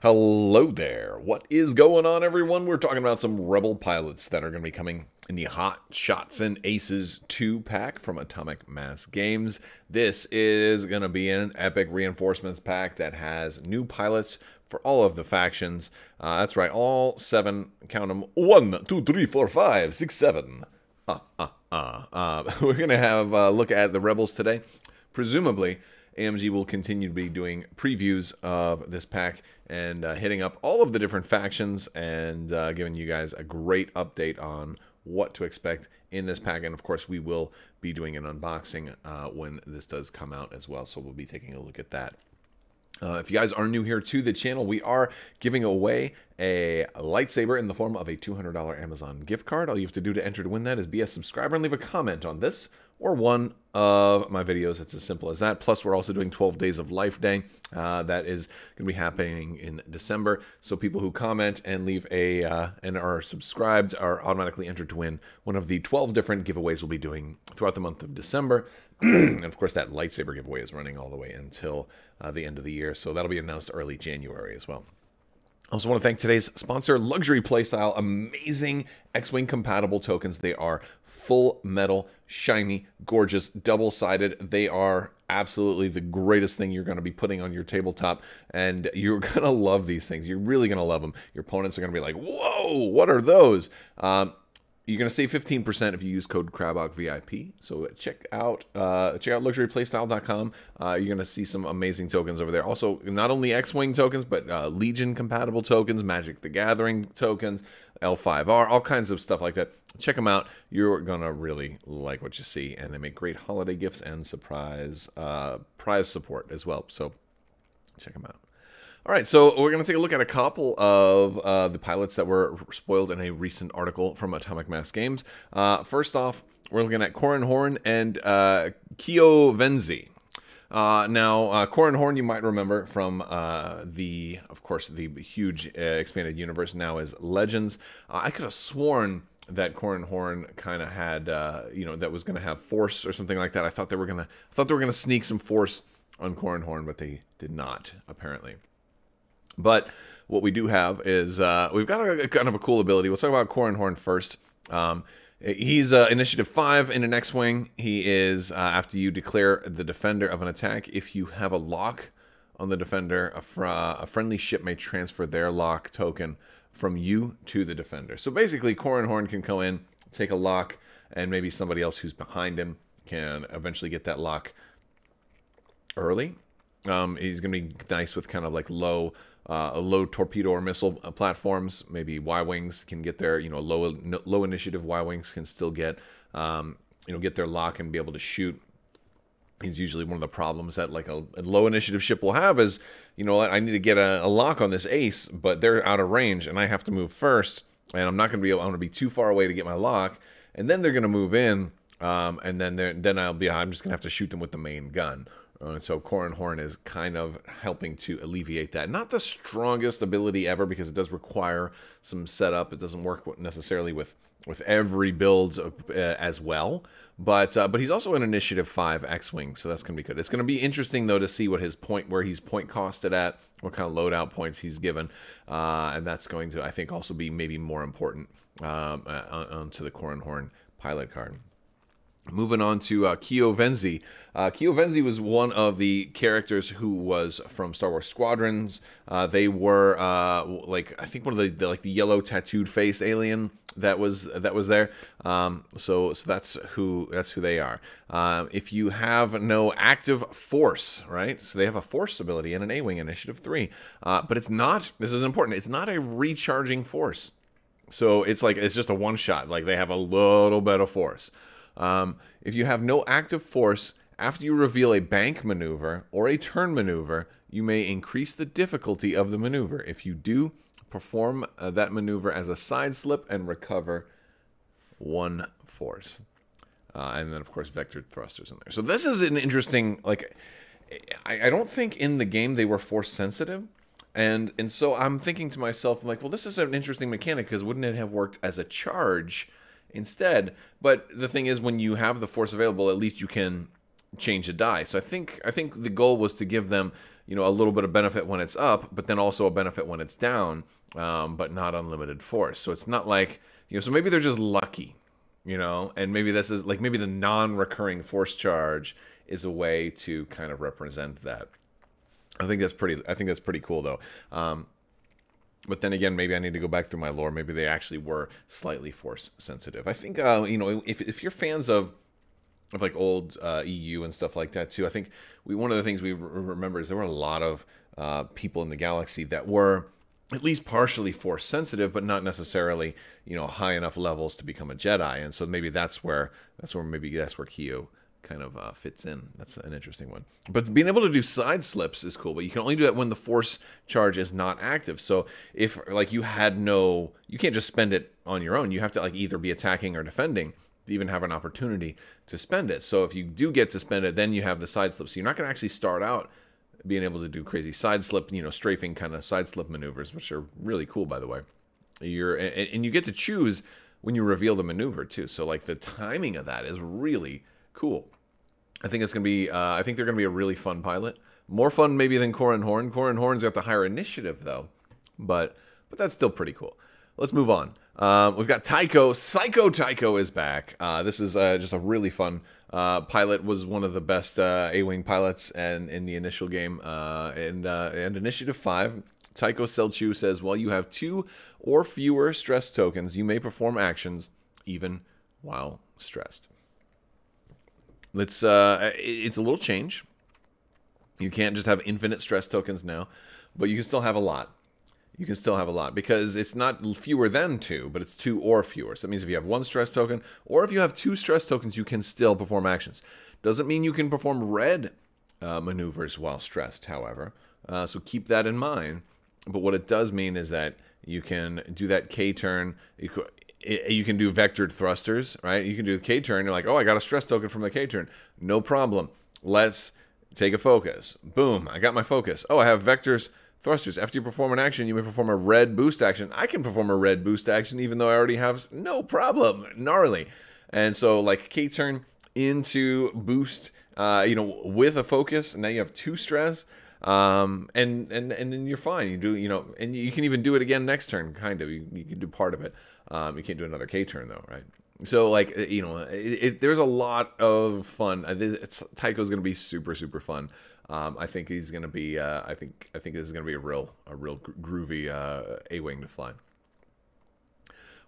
Hello there. What is going on, everyone? We're talking about some Rebel pilots that are going to be coming in the Hot Shots and Aces 2 pack from Atomic Mass Games. This is going to be an epic reinforcements pack that has new pilots for all of the factions. Uh, that's right, all seven, count them, one, two, three, four, five, six, seven. Uh, uh, uh. uh we're going to have a look at the Rebels today. Presumably, AMG will continue to be doing previews of this pack and uh, hitting up all of the different factions and uh, giving you guys a great update on what to expect in this pack. And of course, we will be doing an unboxing uh, when this does come out as well. So we'll be taking a look at that. Uh, if you guys are new here to the channel, we are giving away a lightsaber in the form of a $200 Amazon gift card. All you have to do to enter to win that is be a subscriber and leave a comment on this or one of my videos. It's as simple as that. Plus, we're also doing 12 Days of Life Day. Uh, that is going to be happening in December. So people who comment and leave a uh, and are subscribed are automatically entered to win one of the 12 different giveaways we'll be doing throughout the month of December. and of course, that lightsaber giveaway is running all the way until uh, the end of the year. So that'll be announced early January as well. I also want to thank today's sponsor, Luxury Playstyle. Amazing X-Wing compatible tokens. They are full metal, shiny, gorgeous, double sided. They are absolutely the greatest thing you're going to be putting on your tabletop, and you're going to love these things. You're really going to love them. Your opponents are going to be like, whoa, what are those? Um, you're to save 15% if you use code CRABBOKVIP. So check out uh, check out luxuryplaystyle.com. Uh, you're to see some amazing tokens over there. Also, not only X-Wing tokens, but uh, Legion compatible tokens, Magic the Gathering tokens, L5R, all kinds of stuff like that. Check them out. You're to really like what you see. And they make great holiday gifts and surprise uh, prize support as well. So check them out. All right, so we're going to take a look at a couple of uh, the pilots that were spoiled in a recent article from Atomic Mass Games. Uh, first off, we're looking at Corran Horn and uh, Keo Venzee. Uh, now, uh, Corran Horn, you might remember from uh, the, of course, the huge uh, expanded universe now is Legends. Uh, I could have sworn that Corran Horn kind of had, uh, you know, that was going to have Force or something like that. I thought they were going to, I thought they were going to sneak some Force on Corran Horn, but they did not, apparently. But what we do have is uh, we've got a, a, kind of a cool ability. We'll talk about Corran Horn first. Um, he's uh, initiative 5 in an X-Wing. He is, uh, after you declare the defender of an attack, if you have a lock on the defender, a, fr a friendly ship may transfer their lock token from you to the defender. So basically, Corran Horn can go in, take a lock, and maybe somebody else who's behind him can eventually get that lock early. Um, he's going to be nice with kind of like low uh, low torpedo or missile uh, platforms. Maybe Y wings can get there. You know, low low initiative Y wings can still get um, you know get their lock and be able to shoot. He's usually one of the problems that like a, a, low initiative ship will have is you know I need to get a, a, lock on this ace, but they're out of range and I have to move first, and I'm not going to be able, I'm going to be too far away to get my lock, and then they're going to move in. Um, and then then I'll be I'm just gonna have to shoot them with the main gun uh, so Corran Horn is kind of helping to alleviate that. Not the strongest ability ever because it does require some setup. It doesn't work necessarily with with every build uh, as well. But uh, but he's also an Initiative 5 X-Wing, so that's going to be good. It's going to be interesting, though, to see what his point, where he's point costed at, what kind of loadout points he's given. Uh, and that's going to, I think, also be maybe more important um, uh, onto the Corran Horn pilot card. Moving on to uh, Keo Venzee. Uh, Keo Venzee was one of the characters who was from Star Wars Squadrons. Uh, they were uh, like I think one of the, the, like the yellow tattooed face alien that was that was there. Um, so so that's who that's who they are. Uh, if you have no active force, right? So they have a force ability and an A-wing initiative three, uh, but it's not. This is important. It's not a recharging force. So it's like it's just a one shot. Like they have a little bit of force. Um, if you have no active force after you reveal a bank maneuver or a turn maneuver, you may increase the difficulty of the maneuver. If you do, perform uh, that maneuver as a side slip and recover one force. Uh, and then, of course, vector thrusters in there. So this is an interesting, like, I, I don't think in the game they were force sensitive. And and so I'm thinking to myself, I'm like, well, this is an interesting mechanic because wouldn't it have worked as a charge instead. But the thing is, when you have the force available, at least you can change the die. So I think I think the goal was to give them, you know a little bit of benefit when it's up, but then also a benefit when it's down, um, but not unlimited force. So it's not like you know. So maybe they're just lucky, you know, and maybe this is like maybe the non-recurring force charge is a way to kind of represent that. I think that's pretty. I think that's pretty cool though. Um, but then again, maybe I need to go back through my lore. Maybe they actually were slightly force sensitive. I think uh, you know if if you're fans of of like old uh, EU and stuff like that too. I think we one of the things we remember is there were a lot of uh, people in the galaxy that were at least partially force sensitive, but not necessarily you know high enough levels to become a Jedi. And so maybe that's where that's where maybe that's where Keo kind of uh, fits in. That's an interesting one. But being able to do side slips is cool, but you can only do that when the force charge is not active. So if like you had no, you can't just spend it on your own. You have to like either be attacking or defending to even have an opportunity to spend it. So if you do get to spend it, then you have the side slip. So you're not going to actually start out being able to do crazy side slip, you know, strafing kind of side slip maneuvers, which are really cool, by the way. You're and, and you get to choose when you reveal the maneuver too. So like the timing of that is really cool. I think it's gonna be. Uh, I think they're gonna be a really fun pilot. More fun maybe than Corran Horn. Corran Horn's got the higher initiative though, but but that's still pretty cool. Let's move on. Um, we've got Tycho. Psycho Tycho is back. Uh, this is uh, just a really fun uh, pilot. Was one of the best uh, A-wing pilots and in the initial game. Uh, and and Initiative Five. Tycho Celchu says, while you have two or fewer stress tokens, you may perform actions even while stressed. Let's. it's a little change. You can't just have infinite stress tokens now, but you can still have a lot you can still have a lot because it's not fewer than two, but it's two or fewer. So that means if you have one stress token or if you have two stress tokens, you can still perform actions. Doesn't mean you can perform red uh, maneuvers while stressed, however. Uh, so keep that in mind. But what it does mean is that you can do that K turn. You, you can do vectored thrusters, right? You can do K turn. You're like, oh, I got a stress token from the K turn. No problem. Let's take a focus. Boom, I got my focus. Oh, I have vectors Thrusters. After you perform an action, you may perform a red boost action. I can perform a red boost action even though I already have no problem. Gnarly. And so, like K turn into boost, uh, you know, with a focus. And now you have two stress. Um, and, and, and then you're fine. You do, you know, and you can even do it again next turn, kind of. You, you can do part of it. Um, you can't do another K turn though, right? So like uh, you know, it, it, there's a lot of fun. Uh, it's Tycho's gonna be super super fun. Um, I think he's going to be. Uh, I think. I think this is going to be a real, a real groovy uh, A-wing to fly.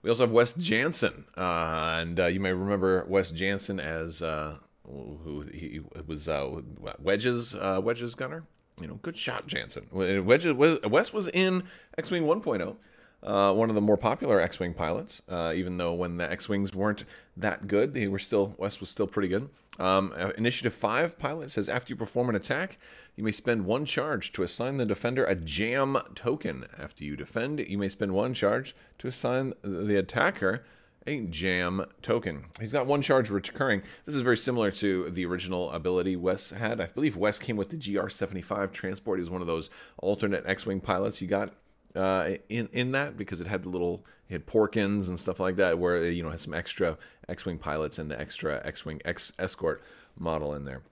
We also have Wes Janson, uh, and uh, you may remember Wes Janson as uh, who he was uh, Wedge's Wedge's gunner. You know, good shot, Janson. Wes was in X-wing 1.0. Uh, one of the more popular X-wing pilots. Uh, even though when the X-wings weren't that good, they were still Wes was still pretty good. Um, uh, Initiative 5 pilot says after you perform an attack, you may spend one charge to assign the defender a jam token. After you defend, you may spend one charge to assign the attacker a jam token. He's got one charge recurring. This is very similar to the original ability Wes had. I believe Wes came with the GR75 transport. He was one of those alternate X-Wing pilots you got uh, in in that because it had the little it had Porkins and stuff like that where you know had some extra X-wing pilots and the extra X-wing X escort model in there.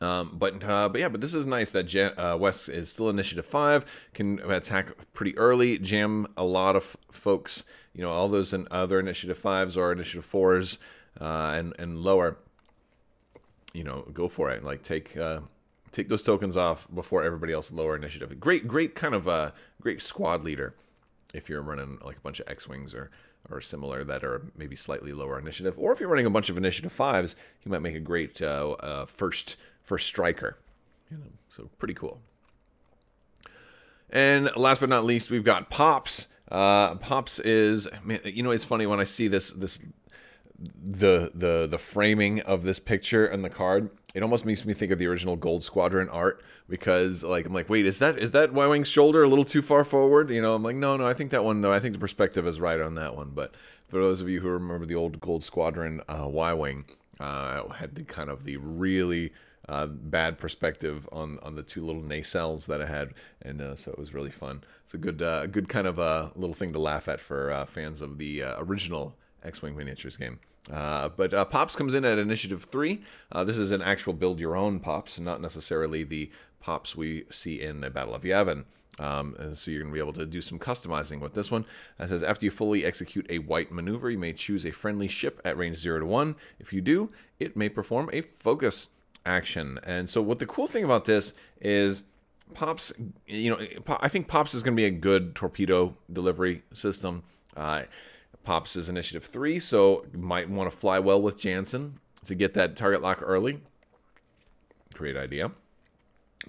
Um, but uh, but yeah, but this is nice that uh, Wes is still Initiative Five, can attack pretty early, jam a lot of folks. You know, all those in other Initiative Fives or Initiative Fours uh, and and lower. You know, go for it. Like take uh, take those tokens off before everybody else lower initiative. Great, great kind of a uh, great squad leader if you're running like a bunch of X-wings or or similar that are maybe slightly lower initiative, or if you're running a bunch of initiative fives, you might make a great uh, uh, first first striker. You know, so pretty cool. And last but not least, we've got Pops. Uh, Pops is, you know, it's funny when I see this this the the the framing of this picture and the card it almost makes me think of the original gold squadron art because like i'm like wait is that is that y-wing's shoulder a little too far forward? You know i'm like no no i think that one no i think the perspective is right on that one. But for those of you who remember the old gold squadron uh, y-wing uh, had the kind of the really uh, bad perspective on on the two little nacelles that I had, and uh, so it was really fun. It's a good uh, good kind of a little thing to laugh at for uh, fans of the uh, original X-Wing Miniatures game. Uh, but Pops comes in at Initiative 3. Uh, this is an actual build your own Pops, not necessarily the Pops we see in the Battle of Yavin. Um, and so you're going to be able to do some customizing with this one. It says after you fully execute a white maneuver, you may choose a friendly ship at range 0 to 1. If you do, it may perform a focus action. And so what the cool thing about this is Pops, you know, I think Pops is going to be a good torpedo delivery system. Uh, Pops is initiative three, so might want to fly well with Janson to get that target lock early. Great idea.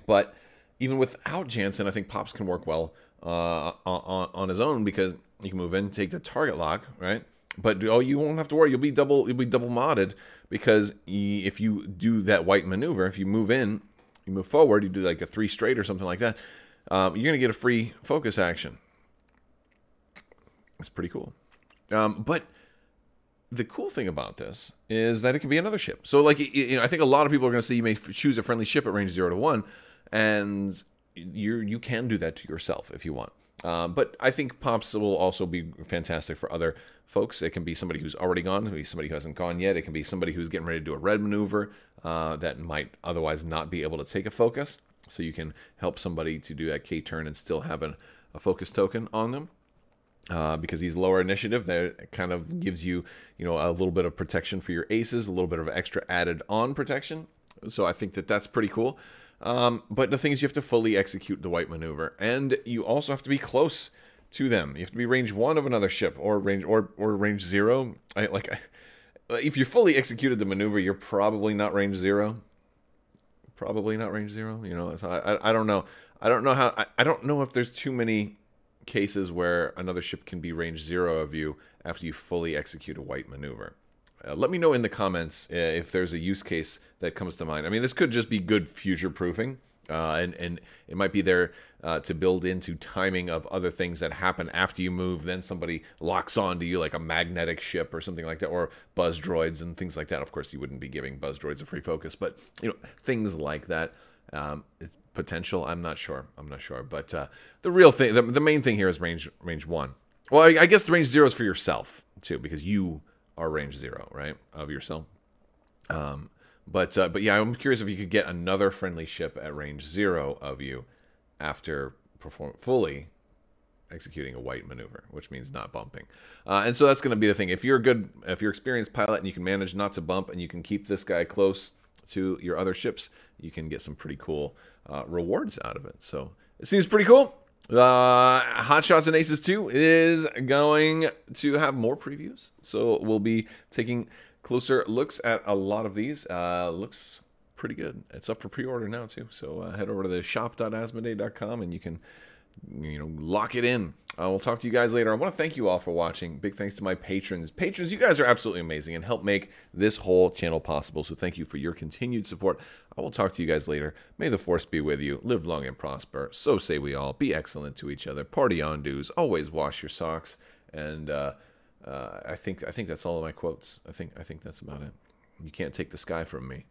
But even without Janson, I think Pops can work well uh, on, on his own because you can move in, take the target lock, right? But oh, you won't have to worry. You'll be double. You'll be double modded because if you do that white maneuver, if you move in, you move forward, you do like a three straight or something like that. Um, you're gonna get a free focus action. It's pretty cool. Um, but the cool thing about this is that it can be another ship. So, like, you know, I think a lot of people are to say you may choose a friendly ship at range zero to one, and you you can do that to yourself if you want. Um, but I think pops will also be fantastic for other folks. It can be somebody who's already gone. It can be somebody who hasn't gone yet. It can be somebody who's getting ready to do a red maneuver uh, that might otherwise not be able to take a focus. So you can help somebody to do that K turn and still have an, a focus token on them uh, because he's lower initiative. That kind of gives you, you know, a little bit of protection for your aces, a little bit of extra added on protection. So I think that that's pretty cool. Um, but the thing is, you have to fully execute the white maneuver, and you also have to be close to them. You have to be range one of another ship, or range or or range zero. I like. I, if you fully executed the maneuver, you're probably not range zero. Probably not range zero. You know, so I, I, I don't know. I don't know how. I, I don't know if there's too many cases where another ship can be range zero of you after you fully execute a white maneuver. Uh, let me know in the comments uh, if there's a use case that comes to mind. I mean, this could just be good future proofing, uh, and and it might be there uh, to build into timing of other things that happen after you move. Then somebody locks on to you like a magnetic ship or something like that, or buzz droids and things like that. Of course, you wouldn't be giving buzz droids a free focus, but you know things like that. Um, potential. I'm not sure. I'm not sure. But uh, the real thing, the, the main thing here is range range one. Well, I, I guess range zero is for yourself too, because you are range zero, right, of yourself. Um, but uh, but yeah, I'm curious if you could get another friendly ship at range zero of you after perform fully executing a white maneuver, which means not bumping. Uh, and so that's going to be the thing. If you're a good, if you're experienced pilot and you can manage not to bump and you can keep this guy close to your other ships, you can get some pretty cool uh, rewards out of it. So it seems pretty cool. Uh, Hot Shots and Aces 2 is going to have more previews. So we'll be taking closer looks at a lot of these. Uh, looks pretty good. It's up for pre-order now too. So uh, head over to the shop.asmodee.com and you can you know, lock it in. Uh, we'll talk to you guys later. I want to thank you all for watching. Big thanks to my patrons. Patrons, you guys are absolutely amazing and help make this whole channel possible. So thank you for your continued support. I will talk to you guys later. May the force be with you. Live long and prosper. So say we all. Be excellent to each other. Party on, dues. Always wash your socks. And uh, uh, I think I think that's all of my quotes. I think I think that's about it. You can't take the sky from me.